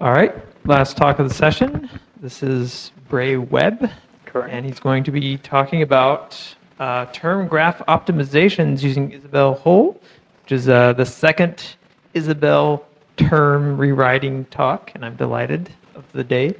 All right, last talk of the session. This is Brae Webb. Correct. And he's going to be talking about uh, term graph optimizations using Isabelle/HOL, which is uh, the second Isabelle term rewriting talk, and I'm delighted of the day.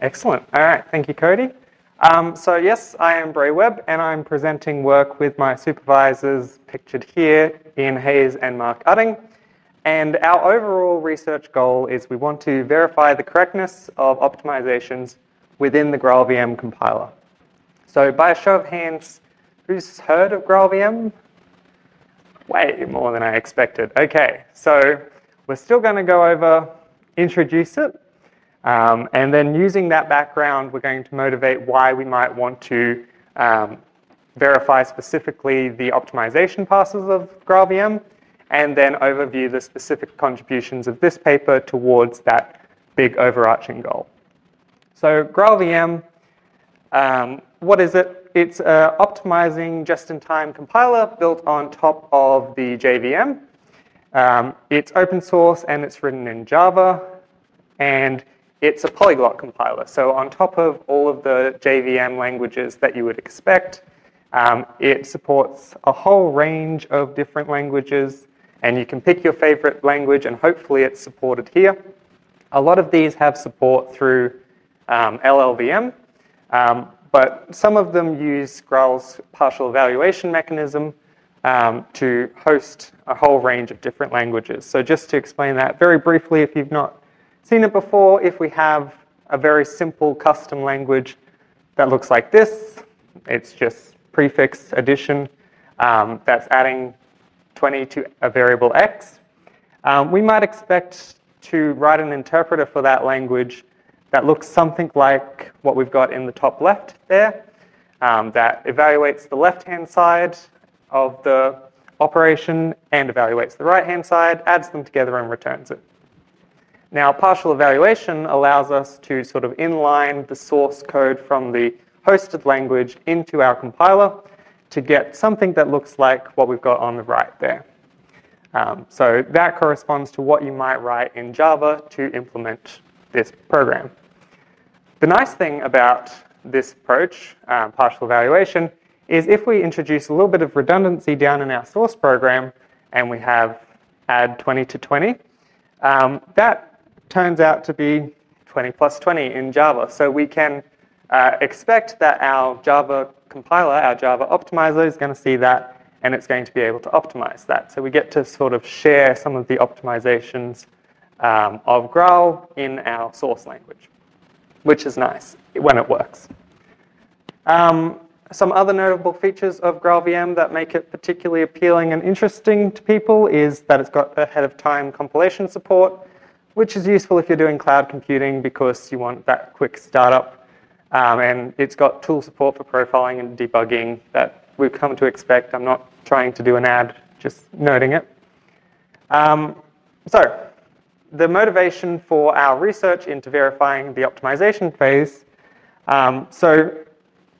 Excellent. All right. Thank you, Cody. Um, so yes, I am Brae Webb, and I'm presenting work with my supervisors pictured here Ian Hayes and Mark Utting. And our overall research goal is we want to verify the correctness of optimizations within the GraalVM compiler. So by a show of hands, who's heard of GraalVM? Way more than I expected. Okay, so we're still going to go over, introduce it, um, and then using that background, we're going to motivate why we might want to um, verify specifically the optimization passes of GraalVM, and then overview the specific contributions of this paper towards that big overarching goal. So GraalVM, um, what is it? It's an optimizing just-in-time compiler built on top of the JVM. Um, it's open source and it's written in Java, and it's a polyglot compiler. So on top of all of the JVM languages that you would expect, um, it supports a whole range of different languages, and you can pick your favorite language, and hopefully it's supported here. A lot of these have support through um, LLVM, um, but some of them use Graal's partial evaluation mechanism um, to host a whole range of different languages. So just to explain that very briefly, if you've not seen it before, if we have a very simple custom language that looks like this, it's just prefix addition um, that's adding 20 to a variable x. Um, we might expect to write an interpreter for that language that looks something like what we've got in the top left there, um, that evaluates the left-hand side of the operation and evaluates the right-hand side, adds them together and returns it. Now, partial evaluation allows us to sort of inline the source code from the hosted language into our compiler to get something that looks like what we've got on the right there. Um, so that corresponds to what you might write in Java to implement this program. The nice thing about this approach, um, partial evaluation, is if we introduce a little bit of redundancy down in our source program and we have add 20 to 20, um, that turns out to be 20 plus 20 in Java. So we can uh, expect that our Java compiler, our Java optimizer is going to see that and it's going to be able to optimize that. So we get to sort of share some of the optimizations um, of Graal in our source language, which is nice when it works. Um, some other notable features of GraalVM that make it particularly appealing and interesting to people is that it's got ahead of time compilation support which is useful if you're doing cloud computing because you want that quick startup. Um, and it's got tool support for profiling and debugging that we've come to expect. I'm not trying to do an ad, just noting it. Um, so the motivation for our research into verifying the optimization phase. Um, so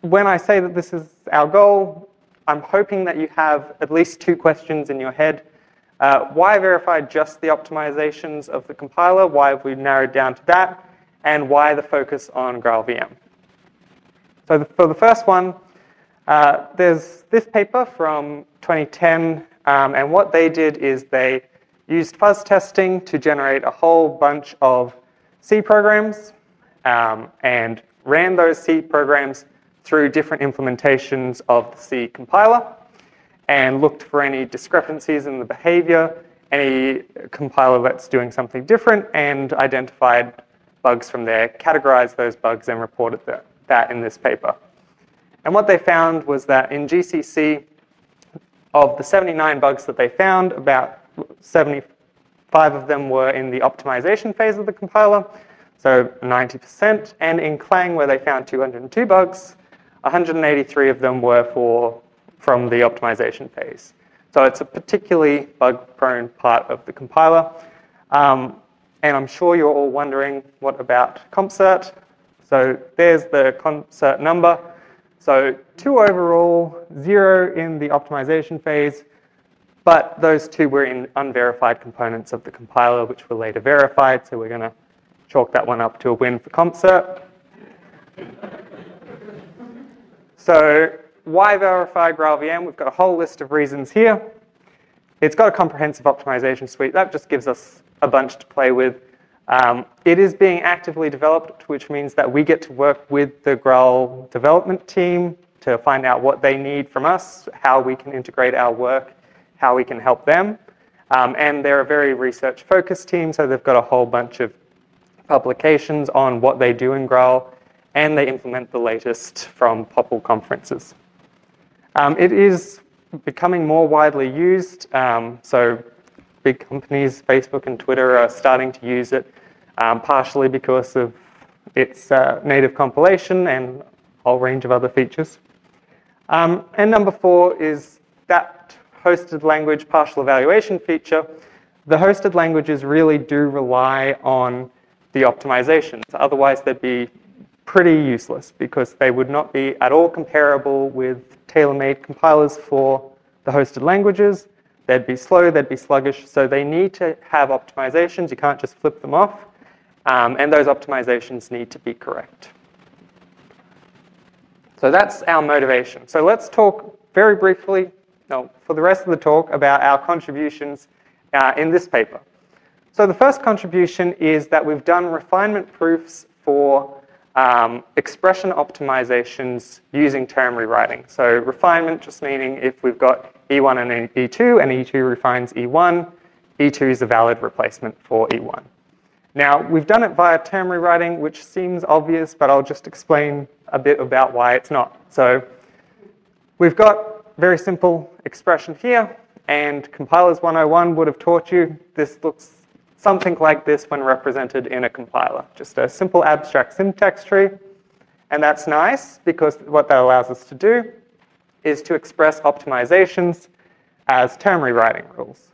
when I say that this is our goal, I'm hoping that you have at least two questions in your head uh, why verify just the optimizations of the compiler? Why have we narrowed down to that? And why the focus on GraalVM? So the, for the first one, uh, there's this paper from 2010, um, and what they did is they used fuzz testing to generate a whole bunch of C programs um, and ran those C programs through different implementations of the C compiler and looked for any discrepancies in the behavior, any compiler that's doing something different, and identified bugs from there, categorized those bugs, and reported that, that in this paper. And what they found was that in GCC, of the 79 bugs that they found, about 75 of them were in the optimization phase of the compiler, so 90%. And in Clang, where they found 202 bugs, 183 of them were for from the optimization phase. So it's a particularly bug-prone part of the compiler. Um, and I'm sure you're all wondering, what about CompCert? So there's the CompCert number. So two overall, zero in the optimization phase, but those two were in unverified components of the compiler, which were later verified. So we're going to chalk that one up to a win for CompCert. so why verify GraalVM? We've got a whole list of reasons here. It's got a comprehensive optimization suite. That just gives us a bunch to play with. Um, it is being actively developed, which means that we get to work with the Graal development team to find out what they need from us, how we can integrate our work, how we can help them. Um, and they're a very research focused team, so they've got a whole bunch of publications on what they do in Graal, and they implement the latest from POPL conferences. Um, it is becoming more widely used, um, so big companies, Facebook and Twitter, are starting to use it, um, partially because of its uh, native compilation and a whole range of other features. Um, and number four is that hosted language partial evaluation feature. The hosted languages really do rely on the optimizations. Otherwise, they'd be pretty useless because they would not be at all comparable with tailor-made compilers for the hosted languages. They'd be slow, they'd be sluggish, so they need to have optimizations. You can't just flip them off. Um, and those optimizations need to be correct. So that's our motivation. So let's talk very briefly, no, for the rest of the talk, about our contributions uh, in this paper. So the first contribution is that we've done refinement proofs for um, expression optimizations using term rewriting. So refinement just meaning if we've got E1 and E2 and E2 refines E1, E2 is a valid replacement for E1. Now, we've done it via term rewriting, which seems obvious, but I'll just explain a bit about why it's not. So we've got very simple expression here, and Compilers 101 would have taught you this looks something like this when represented in a compiler. Just a simple abstract syntax tree. And that's nice because what that allows us to do is to express optimizations as term rewriting rules.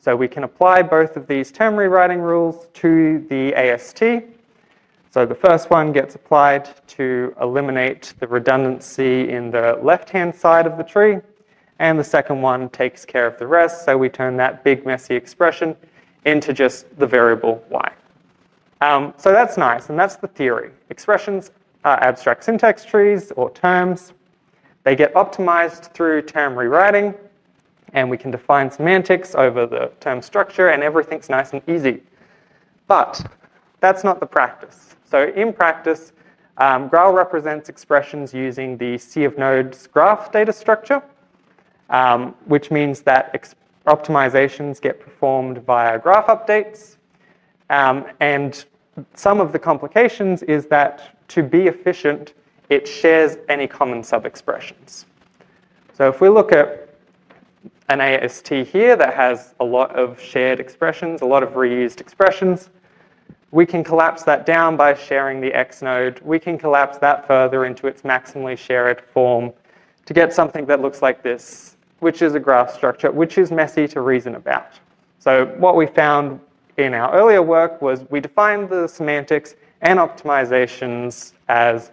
So we can apply both of these term rewriting rules to the AST. So the first one gets applied to eliminate the redundancy in the left-hand side of the tree, and the second one takes care of the rest. So we turn that big messy expression into just the variable y. Um, so that's nice, and that's the theory. Expressions are abstract syntax trees or terms. They get optimized through term rewriting, and we can define semantics over the term structure, and everything's nice and easy. But that's not the practice. So in practice, um, Graal represents expressions using the sea of nodes graph data structure, um, which means that optimizations get performed via graph updates. Um, and some of the complications is that to be efficient, it shares any common sub-expressions. So if we look at an AST here that has a lot of shared expressions, a lot of reused expressions, we can collapse that down by sharing the X node. We can collapse that further into its maximally shared form to get something that looks like this which is a graph structure, which is messy to reason about. So what we found in our earlier work was we defined the semantics and optimizations as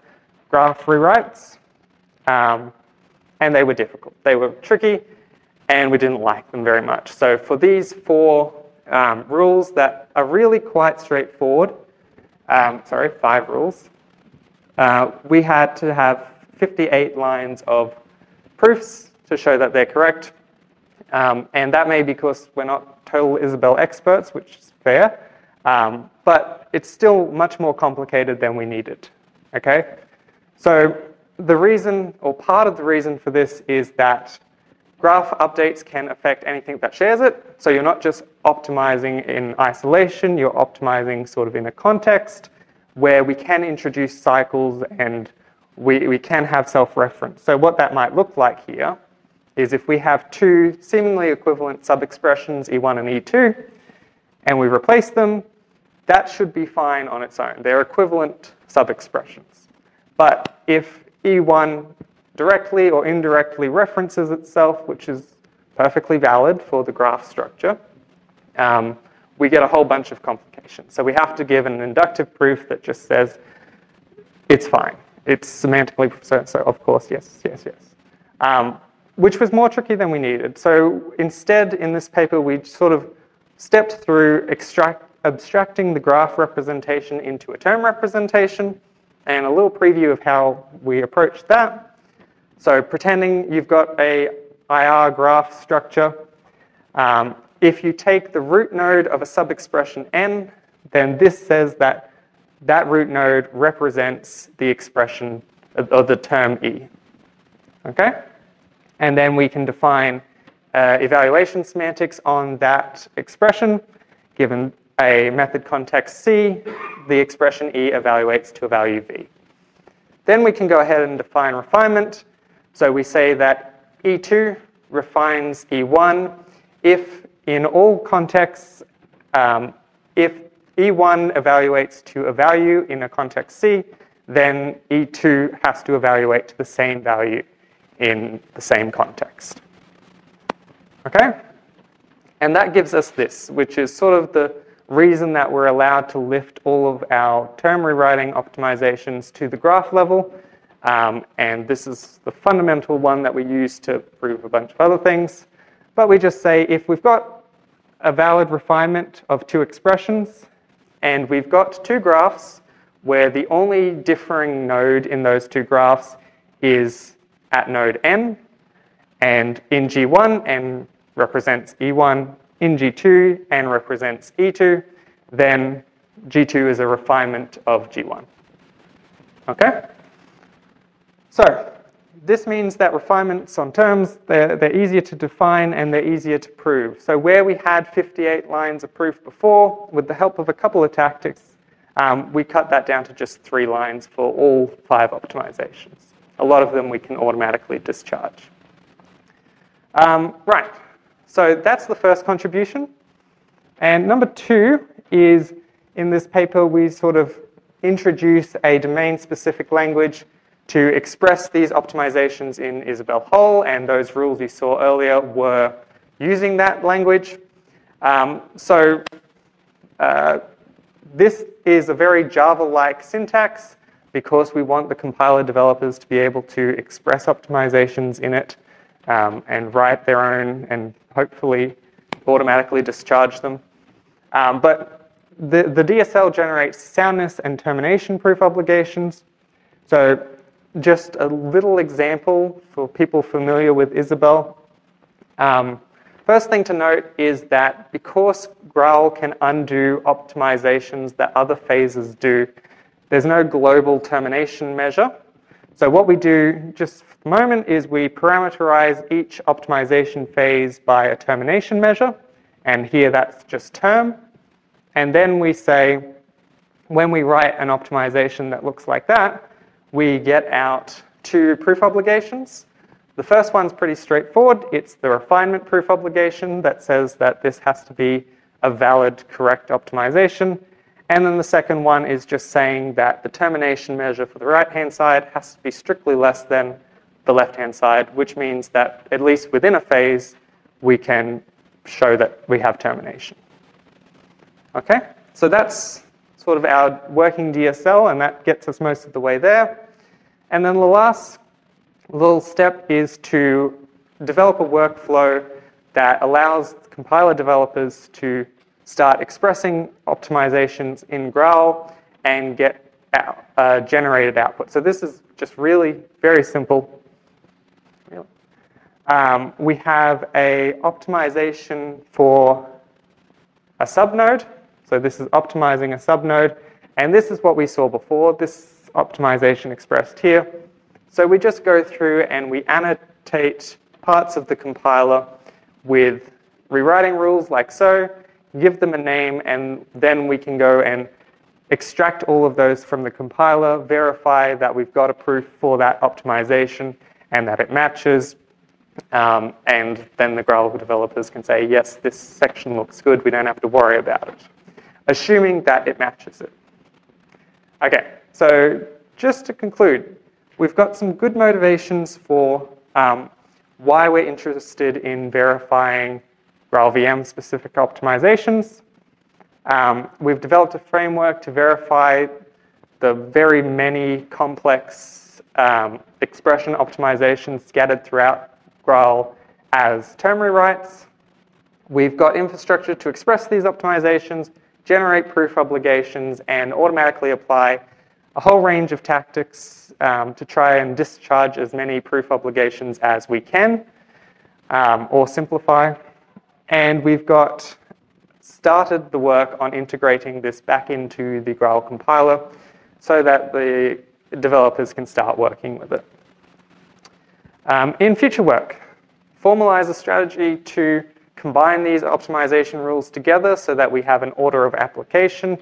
graph rewrites, um, and they were difficult. They were tricky, and we didn't like them very much. So for these four um, rules that are really quite straightforward, um, sorry, five rules, uh, we had to have 58 lines of proofs to show that they're correct. Um, and that may be because we're not total Isabelle experts, which is fair, um, but it's still much more complicated than we needed. Okay? So the reason, or part of the reason for this is that graph updates can affect anything that shares it. So you're not just optimizing in isolation, you're optimizing sort of in a context where we can introduce cycles and we, we can have self-reference. So what that might look like here is if we have two seemingly equivalent sub-expressions, E1 and E2, and we replace them, that should be fine on its own. They're equivalent sub-expressions. But if E1 directly or indirectly references itself, which is perfectly valid for the graph structure, um, we get a whole bunch of complications. So we have to give an inductive proof that just says it's fine. It's semantically, so, so of course, yes, yes, yes. Um, which was more tricky than we needed. So instead, in this paper, we sort of stepped through extract, abstracting the graph representation into a term representation and a little preview of how we approach that. So pretending you've got a IR graph structure, um, if you take the root node of a subexpression n, then this says that that root node represents the expression of the term e. Okay? And then we can define uh, evaluation semantics on that expression. Given a method context C, the expression E evaluates to a value V. Then we can go ahead and define refinement. So we say that E2 refines E1 if in all contexts, um, if E1 evaluates to a value in a context C, then E2 has to evaluate to the same value in the same context. Okay? And that gives us this, which is sort of the reason that we're allowed to lift all of our term rewriting optimizations to the graph level. Um, and this is the fundamental one that we use to prove a bunch of other things. But we just say if we've got a valid refinement of two expressions, and we've got two graphs where the only differing node in those two graphs is at node n, and in G1, n represents E1, in G2, n represents E2, then G2 is a refinement of G1. Okay? So this means that refinements on terms, they're, they're easier to define and they're easier to prove. So where we had 58 lines of proof before, with the help of a couple of tactics, um, we cut that down to just three lines for all five optimizations. A lot of them we can automatically discharge. Um, right, so that's the first contribution. And number two is in this paper, we sort of introduce a domain-specific language to express these optimizations in Isabelle Hole, and those rules you saw earlier were using that language. Um, so uh, this is a very Java-like syntax because we want the compiler developers to be able to express optimizations in it um, and write their own and hopefully automatically discharge them. Um, but the, the DSL generates soundness and termination proof obligations. So just a little example for people familiar with Isabelle. Um, first thing to note is that because Graal can undo optimizations that other phases do, there's no global termination measure. So what we do just for the moment is we parameterize each optimization phase by a termination measure. And here that's just term. And then we say, when we write an optimization that looks like that, we get out two proof obligations. The first one's pretty straightforward. It's the refinement proof obligation that says that this has to be a valid, correct optimization. And then the second one is just saying that the termination measure for the right-hand side has to be strictly less than the left-hand side, which means that at least within a phase, we can show that we have termination. Okay, so that's sort of our working DSL, and that gets us most of the way there. And then the last little step is to develop a workflow that allows compiler developers to start expressing optimizations in Graal and get out, uh, generated output. So this is just really very simple. Um, we have a optimization for a subnode. So this is optimizing a subnode. And this is what we saw before, this optimization expressed here. So we just go through and we annotate parts of the compiler with rewriting rules like so give them a name, and then we can go and extract all of those from the compiler, verify that we've got a proof for that optimization and that it matches. Um, and then the Graal developers can say, yes, this section looks good, we don't have to worry about it, assuming that it matches it. Okay, so just to conclude, we've got some good motivations for um, why we're interested in verifying GraalVM specific optimizations. Um, we've developed a framework to verify the very many complex um, expression optimizations scattered throughout Graal as term rewrites. We've got infrastructure to express these optimizations generate proof obligations, and automatically apply a whole range of tactics um, to try and discharge as many proof obligations as we can um, or simplify. And we've got started the work on integrating this back into the Graal compiler so that the developers can start working with it. Um, in future work, formalize a strategy to combine these optimization rules together so that we have an order of application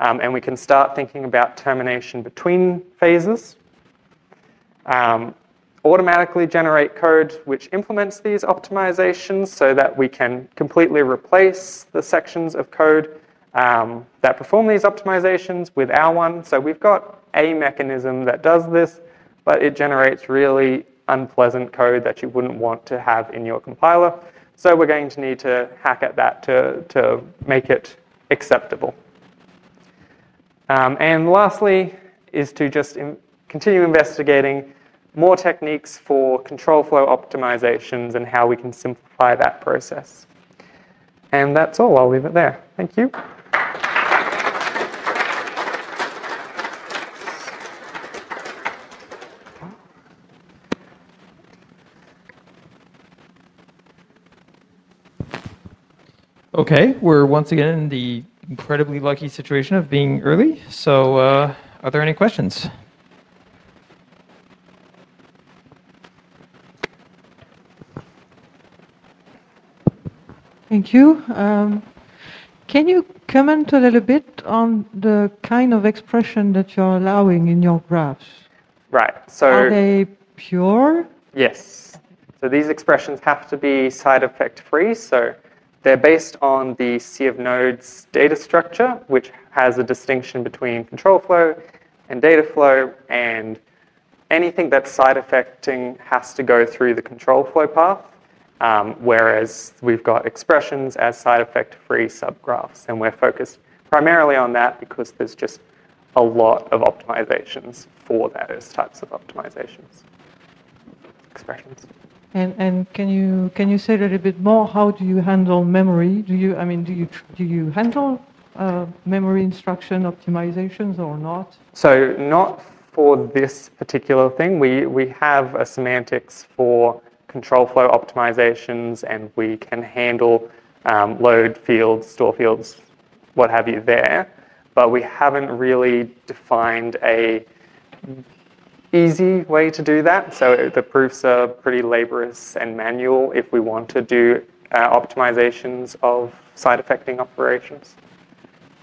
um, and we can start thinking about termination between phases. Um, automatically generate code which implements these optimizations so that we can completely replace the sections of code um, that perform these optimizations with our one. So we've got a mechanism that does this, but it generates really unpleasant code that you wouldn't want to have in your compiler. So we're going to need to hack at that to, to make it acceptable. Um, and lastly is to just in, continue investigating more techniques for control flow optimizations and how we can simplify that process. And that's all. I'll leave it there. Thank you. Okay, we're once again in the incredibly lucky situation of being early. So, uh, are there any questions? Thank you. Um, can you comment a little bit on the kind of expression that you're allowing in your graphs? Right. So Are they pure? Yes. So these expressions have to be side effect free. So they're based on the sea of nodes data structure, which has a distinction between control flow and data flow. And anything that's side effecting has to go through the control flow path. Um, whereas we've got expressions as side effect free subgraphs. And we're focused primarily on that because there's just a lot of optimizations for those types of optimizations. Expressions. And, and can you can you say a little bit more? How do you handle memory? Do you I mean do you do you handle uh, memory instruction optimizations or not? So not for this particular thing. We we have a semantics for control flow optimizations, and we can handle um, load fields, store fields, what have you there. But we haven't really defined a easy way to do that. So the proofs are pretty laborious and manual if we want to do uh, optimizations of side effecting operations.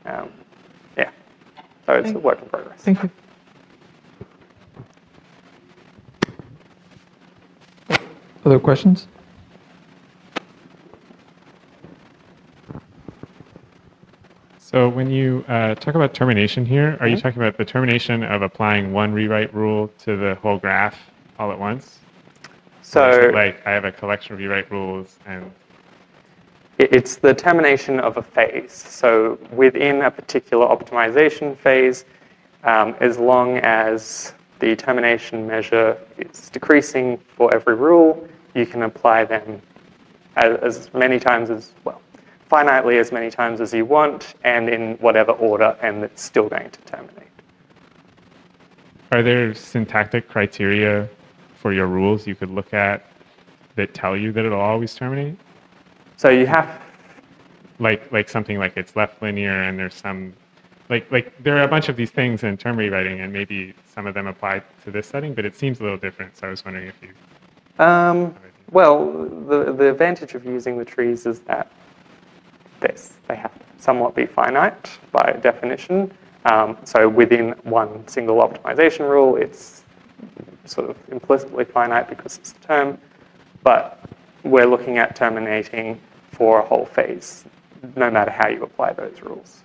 Um, yeah, so it's Thank a work in progress. Thank you. Other questions? So when you uh, talk about termination here, are you Mhm. talking about the termination of applying one rewrite rule to the whole graph all at once? Or is So it like I have a collection of rewrite rules and It's the termination of a phase. So within a particular optimization phase, um, as long as the termination measure is decreasing for every rule, you can apply them as, as many times as, well, finitely as many times as you want and in whatever order, and it's still going to terminate. are there syntactic criteria for your rules you could look at that tell you that it'll always terminate? So you have Like like something like it's left linear and there's some like like there are a bunch of these things in term rewriting and maybe some of them apply to this setting, but it seems a little different. So I was wondering if you Um, well, the, the advantage of using the trees is that this, they have to somewhat be finite by definition. Um, so within one single optimization rule, it's sort of implicitly finite because it's a term, but we're looking at terminating for a whole phase, no matter how you apply those rules.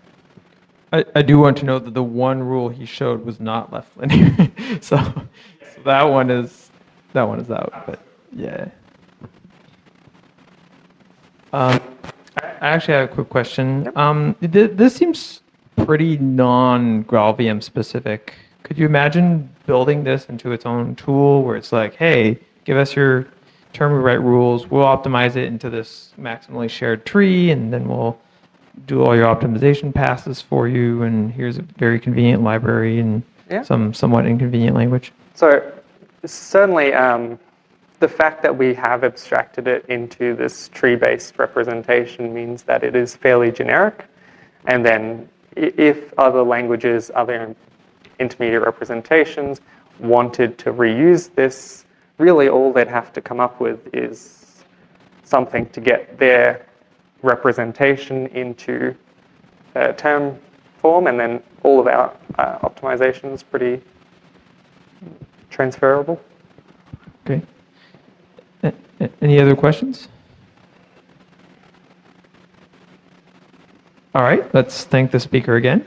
I, I do want to note that the one rule he showed was not left linear. so, so that one is that one is out. But yeah. Um, I actually have a quick question. Um, th- this seems pretty non-GraalVM specific. Could you imagine building this into its own tool where it's like, hey, give us your term rewrite rules. We'll optimize it into this maximally shared tree, and then we'll do all your optimization passes for you, and here's a very convenient library in Yeah. some somewhat inconvenient language. So certainly, um, the fact that we have abstracted it into this tree-based representation means that it is fairly generic. And then if other languages, other intermediate representations wanted to reuse this, really all they'd have to come up with is something to get their representation into uh, term form, and then all of our uh, optimization is pretty transferable. Okay. A- a- Any other questions? All right, let's thank the speaker again.